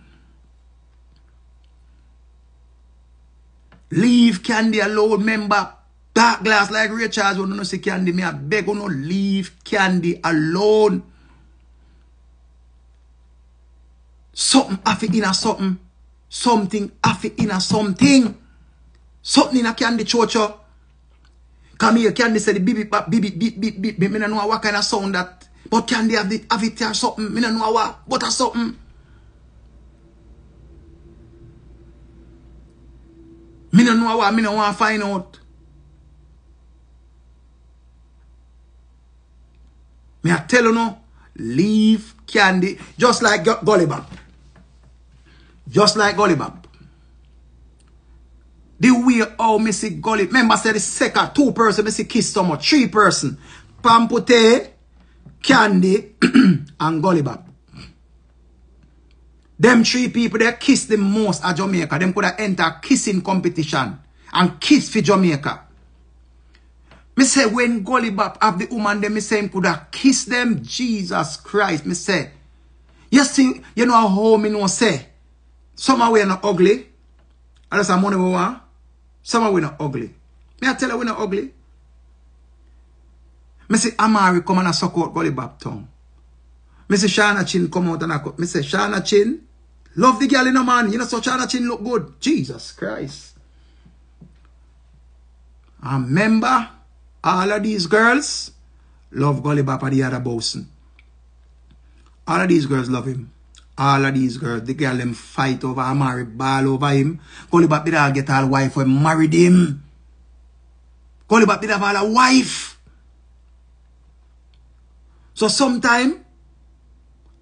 Leave candy alone, member. Dark glass like Ray Charles you see candy. Me I beg you no leave candy alone. Something afi in a something. Something afi in a something. Something in candy chocho. Come here, candy say the bibi bibi bibi bibi. Me no know what kind of sound that. But candy have the have it or something. Me no know what. But a something. Me no know what. Me no want to find out. Me I tell you no. Leave candy. Just like Gully Bop. Just like Gully Bop. The way how me see Gully. Remember say the second two person me see kiss so much. Three person. Pamputtae, Candy, [CLEARS THROAT] and Gully Bop. Them three people they kiss the most at Jamaica. Them could have enter kissing competition and kiss for Jamaica. Me say when Gully Bop have the woman them, me say him could have kiss them. Jesus Christ, me say. You see, you know how me know say. Some are not ugly. And that's money we want. Some of we not ugly. Me I tell you we not ugly. Me say Amari come and suck out Gully Bop tongue. Me say Shauna Chin come out and I Me say Shauna Chin. Love the girl a man. You know so Shauna Chin look good. Jesus Christ. And remember, all of these girls love Gully Bop and the other bosun. All of these girls love him. All of these girls, the girl them fight over Amari, ball over him. Gully Bop did all get all wife when married him. Gully Bop did have all a wife. So sometime,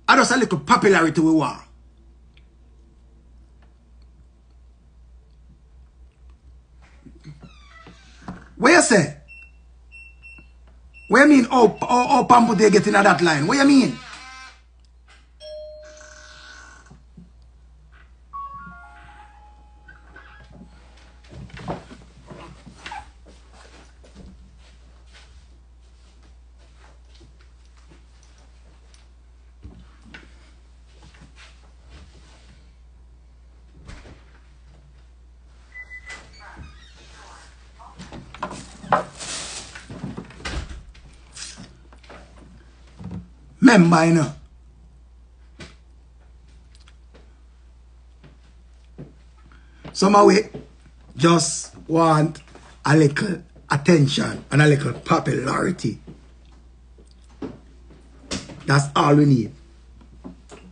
I just a little popularity we want. What you say? What you mean, oh, oh, oh Pampo they get in that line? What you mean? Remember, you know. Some of we just want a little attention and a little popularity. That's all we need.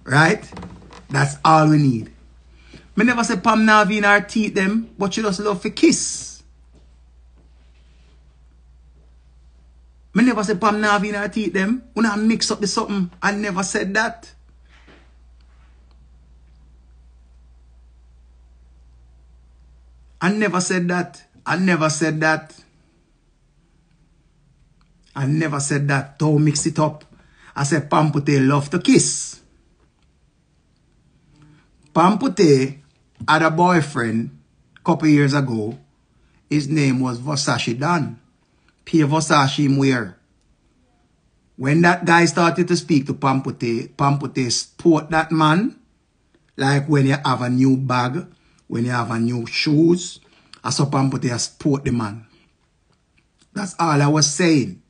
Right? That's all we need. Me never say Pam Navi in her teeth them, but she just love to kiss. Me never say Pam Navi in her teeth them. When I mix up the something, I never said that. I never said that. I never said that. I never said that. Don't mix it up. I said Pamputtae love to kiss. Pamputtae had a boyfriend a couple years ago. His name was Versace Dan pay Versace him wear. When that guy started to speak to Pamputtae, Pamputtae support that man. Like when you have a new bag, when you have a new shoes, I saw Pamputtae support the man. That's all I was saying.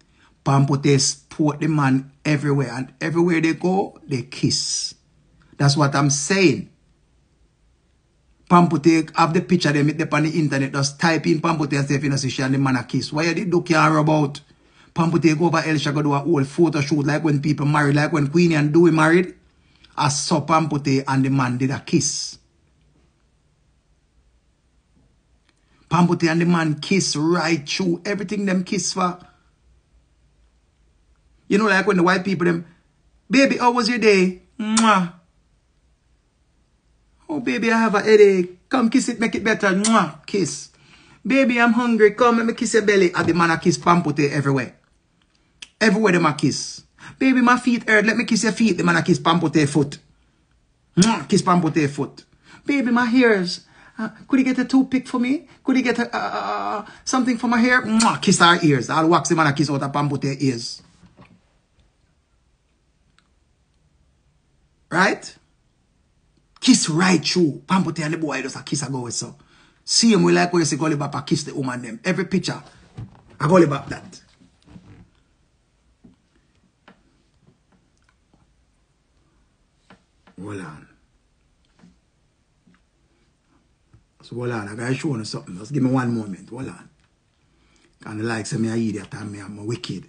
Pamputtae support the man everywhere. And everywhere they go, they kiss. That's what I'm saying. Pamputtae have the picture them it on the internet. Just type in Pamputtae and say if you see and the man a kiss. Why you did do care about? Pamputtae go over Elsha go do a whole photo shoot like when people married, like when Queenie and Dewey married. I saw Pamputtae and the man did a kiss. Pamputtae and the man kiss right through everything them kiss for. You know, like when the white people them, baby, how was your day? Mwah. Oh, baby, I have a headache. Come kiss it, make it better. Mwah, kiss. Baby, I'm hungry. Come, let me kiss your belly. And the man a kiss Pamputtae everywhere. Everywhere them a kiss. Baby, my feet hurt. Let me kiss your feet. The man a kiss Pamputtae foot. Mwah, kiss Pamputtae foot. Baby, my hairs. Uh, could you get a toothpick for me? Could you get a, uh, something for my hair? Mwah, kiss our ears. I'll wax the man a kiss out of Pamputtae ears. Right? Kiss right through. Pamputtae and the boy just a kiss a go so. See him we like when you see Gully Bapa kiss the woman them. Every picture. I Gully Bop that. Hold on. So hold on, I gotta show you something. Just give me one moment. Hold on. Kind of like say me a idiot and me I'm wicked.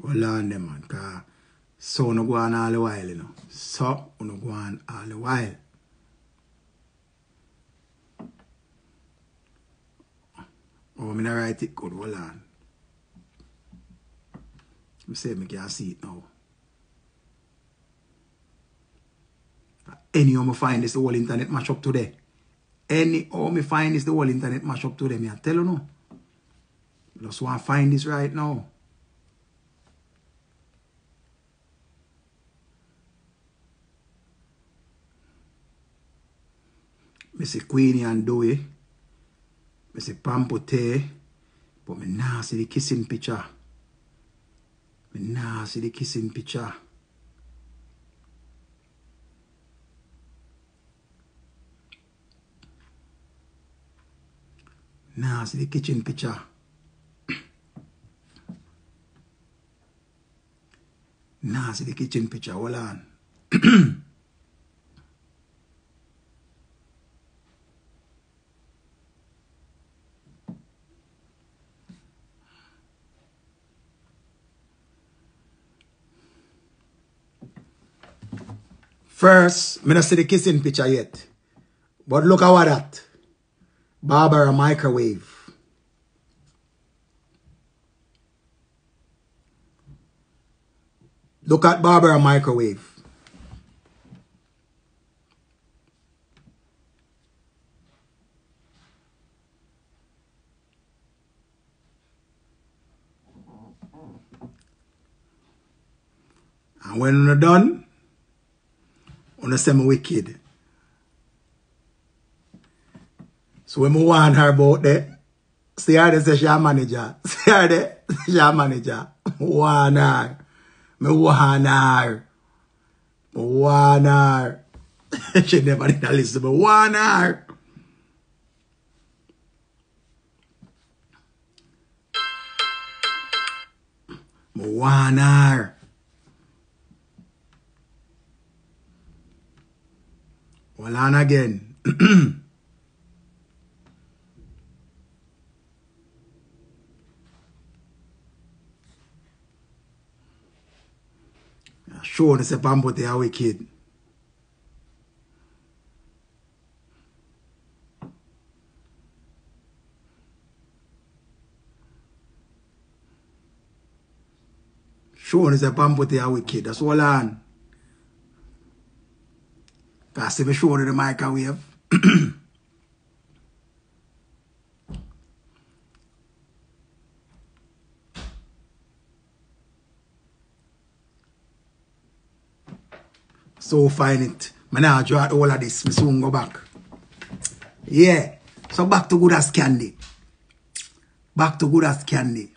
Hold on them man, cause so no go on all the while, you know. So no go on all the while. Oh, not write it good, hold on. Me say me can see it now. Any how me find this the whole internet mash up today. Any how me find this the whole internet mash up today. Me I tell you no. Just want to find this right now. Me see Queenie and Dewey. Me see Pamputtae. But me nah see the kissing picture. Me nah see the kissing picture. Nah see the kitchen picture. nah see the [CLEARS THROAT] kitchen picture. Hold on. First, me not see the kissing picture yet. But look at what that. Barbara microwave. Look at Barbara microwave. And when we're done, unless them wicked. So when we warn her about that, see her there say she a manager. See her there, she a manager. Warn her. Me warn her. Me warn her. she never did a listen, but warn her. Me warn her. or learn again. [CLEARS THROAT] Sure, it's a bamboo they are wicked. Sure, it's a bamboo they are wicked. That's all I am. See me show the microwave. so find it. Man, now draw all of this. Me soon go back. Yeah. So back to good as candy. Back to good as candy.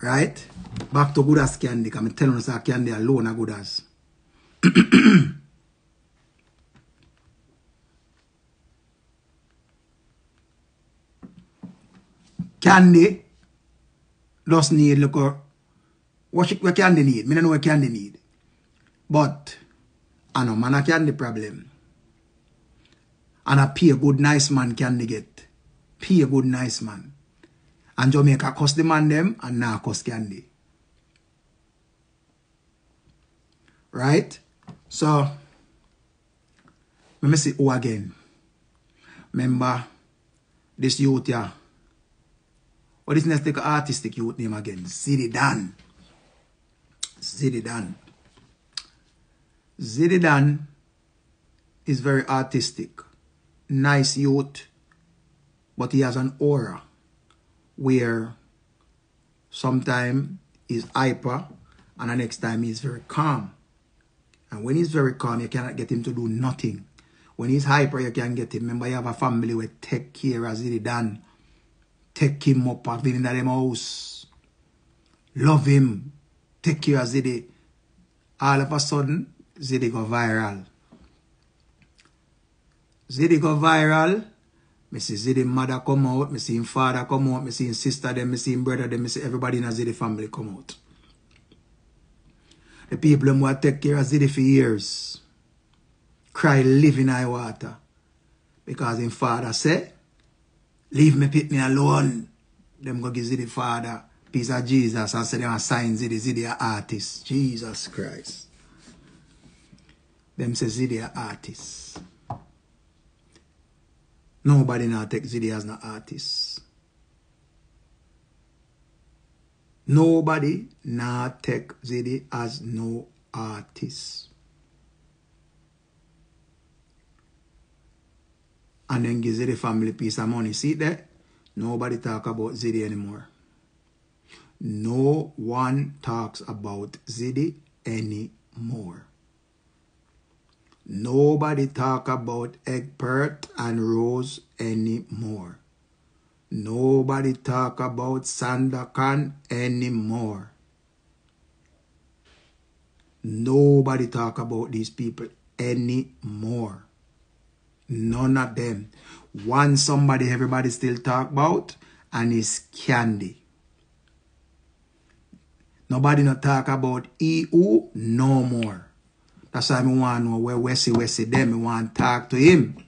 Right? Back to good as candy. I'm telling you, candy alone are good as. [CLEARS THROAT] candy just need look uh, what, she, what candy need. Me don't know what candy need. But I know man a candy problem. And a pay a good nice man candy get. Pay a good nice man. And Jamaica cost the man them and now cost candy. Right? So, let me see who again. Remember, this youth here. What is next take artistic youth name again? Ziddy Dan. Ziddy Dan. Ziddy Dan is very artistic. Nice youth. But he has an aura where sometimes he's hyper and the next time he's very calm. And when he's very calm, you cannot get him to do nothing. When he's hyper, you can get him. Remember, you have a family where take care as he. Take him up, have him in them house. Love him. Take care as he All of a sudden, Ziddy go viral. Ziddy go viral. Me see Ziddy mother come out. Me see him father come out. Me see him sister them. Me see him brother them. Me see everybody in a Ziddy family come out. The people who take care of Ziddy for years cry live in water. Because him father said, leave me pit me alone. Them go give Ziddy father piece of Jesus and say them sign Ziddy, Ziddy a artist. Jesus Christ. Them say Ziddy a artist. Nobody now take Ziddy as an artist. Nobody now take Ziddy as no artist. And then give Ziddy family piece of money. See that? Nobody talk about Ziddy anymore. No one talks about Ziddy anymore. Nobody talk about Egbert and Rose anymore. Nobody talk about Sandakan anymore. Nobody talk about these people anymore. None of them. One somebody everybody still talk about and is Candy. Nobody not talk about EU no more. That's why I want to know where Wesley them. I want to talk to him.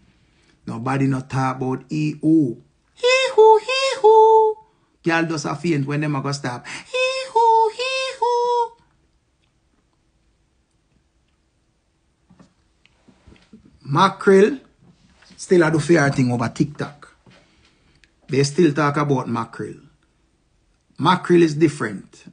Nobody not talk about EU. Hee-hoo, hee-hoo. Girl does a faint when them a go stop. Hee-hoo, hee-hoo. Mackerel still a do fair thing over TikTok. They still talk about mackerel. Mackerel is different.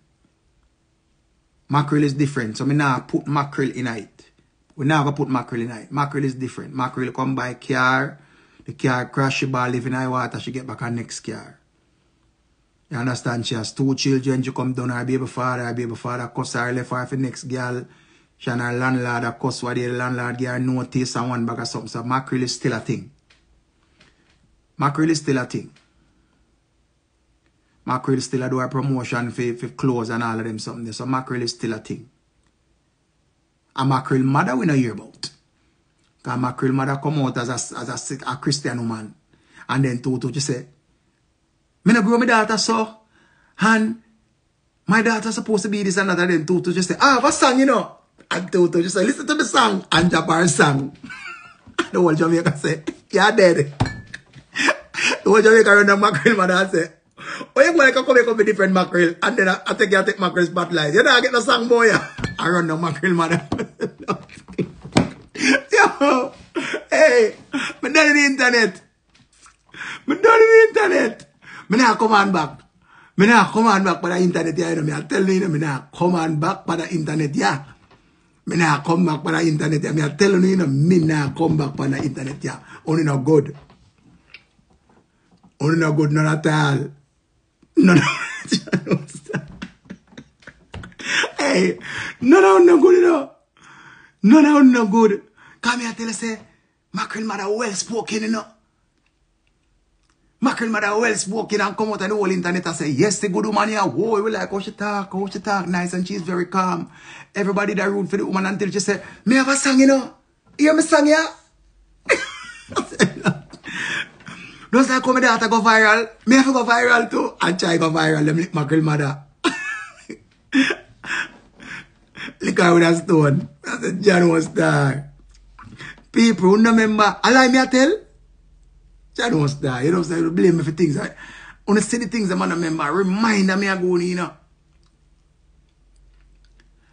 Mackerel is different. So me now put mackerel in it. We go put mackerel in it. Mackerel is different. Mackerel come by car. The car crash, she ball live in high water, she get back her next car. You understand? She has two children, she come down her baby father, her baby father cuss her left her for next girl. And her landlord a cuss what the landlord her notice and one bag of something. So mackerel is still a thing. Mackerel is still a thing. Mackerel still a do a promotion for, for clothes and all of them something. So mackerel is still a thing. A mackerel mother we know hear about. Because mackerel mother come out as a, as a, a Christian woman. And then Tutu just say, Me no grow my daughter so. And my daughter supposed to be this and that. And then Tutu just say, ah, what song you know? And Tutu just say, listen to the song. And Jabbar song. [LAUGHS] the whole Jamaica say, you're dead. the whole Jamaica run the mackerel mother and say, Oh, you want to come come a different mackerel and then I, I take you take mackerel spotlight. You know I get the song boy. I run the mackerel mother. [LAUGHS] Yo, hey, me done the internet. Me done the internet. Me now come on back. Me now come on back for the internet, yeah, you know, I tell you, me now come on back for the internet, yeah. Me na come back on the internet. I mean, I telling you, you know, me na come back on the internet. Yeah, only no good. Only no good, not at all. No, no. [LAUGHS] hey, no, no, no good, no. No, no, no good. Come here, tell you, say, my mother, well spoken, you know. Mackerel mother well spoken and come out on the whole internet and say, yes, the good woman here, whoa, we like how she talk, how she talk nice and she's very calm. Everybody that root for the woman until she say, me have a song, you know. Hear me song? Just like how my daughter go viral, me have to go viral too. And try go viral, them lick Mackerel mother. Lick [LAUGHS] her with a stone. That's a John was star. People who no remember, me I tell. John was star. You know what I'm saying? Blame me for things. I only see the things I'm remember. Reminder me I go you know.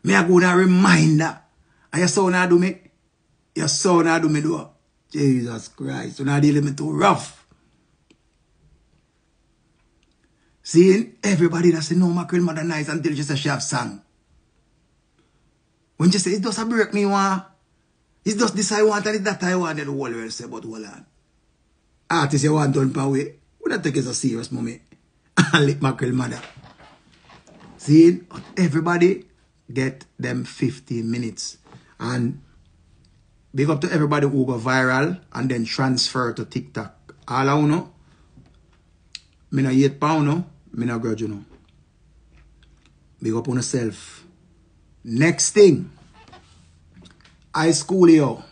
Me I go on a reminder. And your son do me. Your son do me do. Jesus Christ. So now dealing me too rough. Seeing everybody that say no mackerel mother nice until she say she have song. When she say it does a break me one. It's just this I want and it's that I want and the whole world say but hold on. Artist you want done per. We don't take it a serious moment. and let mackerel mother. See, everybody get them 15 minutes. And big up to everybody who go viral and then transfer to TikTok. All I know, me no 8 pound no, me no grudge you. Big up on yourself. Next thing, high school yo.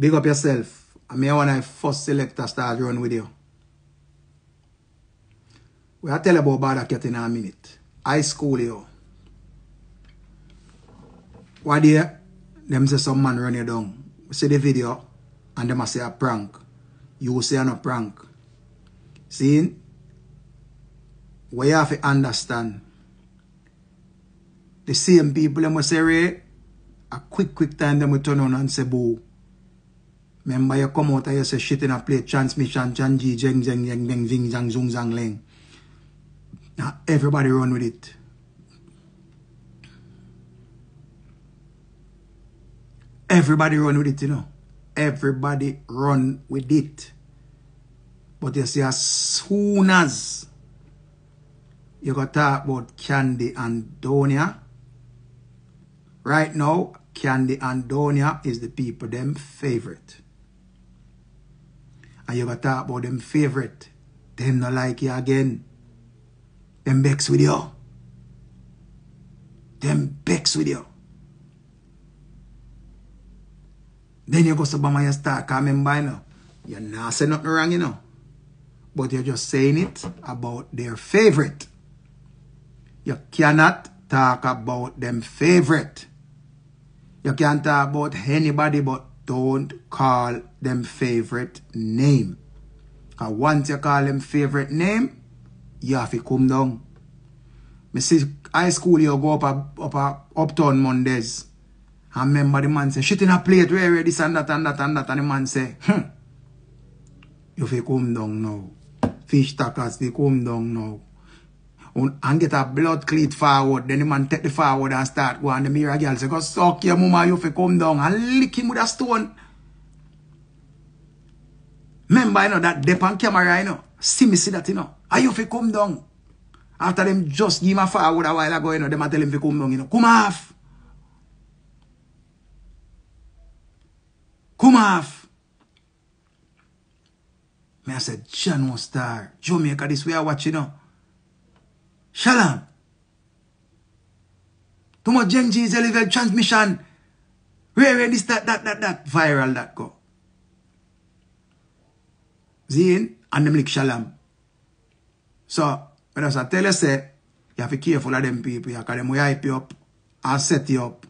Big up yourself. I here when I first select a start run with you. We are tell about Bada Cat in a minute. High school yo. Why there, them say some man run you down. We see the video and them say a prank. You say a prank. See? We have to understand. The same people them say, Ray, a quick, quick time them will turn on and say boo. Remember you come out and you say shit in a plate, transmission, chanji, jeng jeng jeng beng ving zang zung zang leng. Now everybody run with it. Everybody run with it, you know. Everybody run with it. But you see, as soon as you got talk about Candy and Donia, right now, Candy and Donia is the people them favorite. And you got talk about them favorite. Them not like you again. Them bex with you. Them bex with you. Then you go to Bama, you start coming by now. You're not saying nothing wrong, you know. But you're just saying it about their favorite. You cannot talk about them favorite. You can't talk about anybody, but don't call them favorite name. Ka once you call them favorite name, you have to come down. Me si high school yo go up a, up a uptown Mondays. An memba di man se, shit in a plate wey wey dis an dat an dat an dat. An di man se, hm, you fi kom down nou. Fish takas di kom down nou. And get a blood cleat forward. Then the man take the forward and start going. The mirror girl say, go suck your mama, you fi come down. And lick him with a stone. Remember, you know, that dep on camera, you know. See me see that, you know. Are you fi come down? After them just give him a forward a while ago, you know, them tell him fi come down, you know. Come off. Come off. Me I said, John star. Jamaica, this way I watch, you know. Shalom. Too much Genji's level transmission. Where, where this, that, that, that, that, viral that go. Zin, and them lick shalom. So, when I tell you say, you have to be careful of them people because them will hype you up and set you up.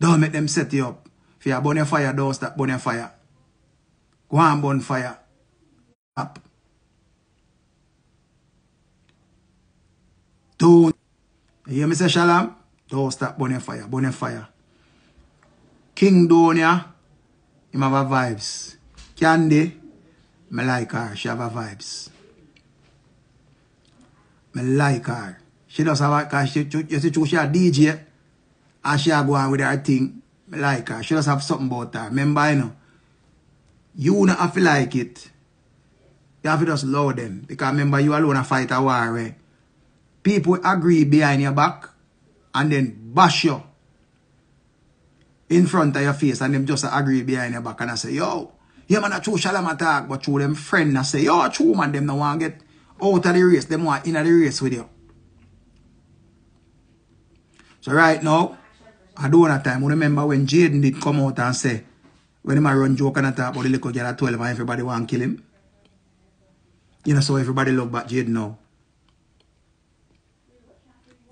Don't make them set you up. If you burn a fire, don't start burning fire. Go and burn fire. Up. Don't. You hear me say shalom? Don't stop burn your fire. Burn your fire. King Donia, him have a vibes. Candy, me like her. She have a vibes. Me like her. She does have a, cause she, you see, she a DJ. And she a go with her thing. Me like her. She does have something about her. Remember, you know, you not have to like it. You have to just love them. Because remember, you alone a fight a war where people agree behind your back and then bash you in front of your face and them just agree behind your back and I say, yo, yeah man, a true shalom attack, but true them friend I say, yo, true man, them no want get out of the race, them want in the race with you. So right now, I don't want time. I remember when Jaden did come out and say, when him a run joke and talk about the little girl at 12 and everybody want to kill him. You know, so everybody love back Jaden now.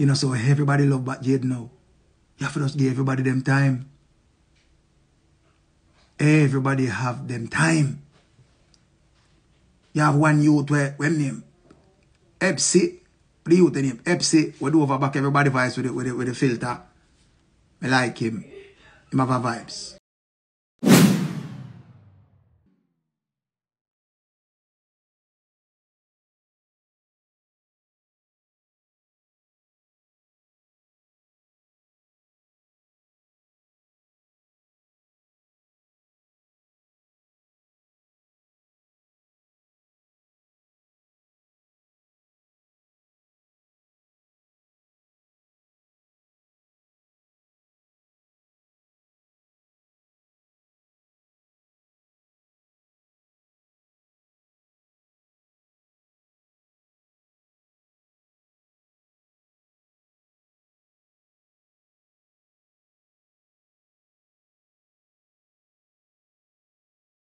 You know, so everybody love back Jaden now. You have to just give everybody them time. Everybody have them time. You have one youth where, when name, Epsi, The youth name. Epsy, we do over back everybody voice with the, with the, with the filter. I like him. Him have a vibes.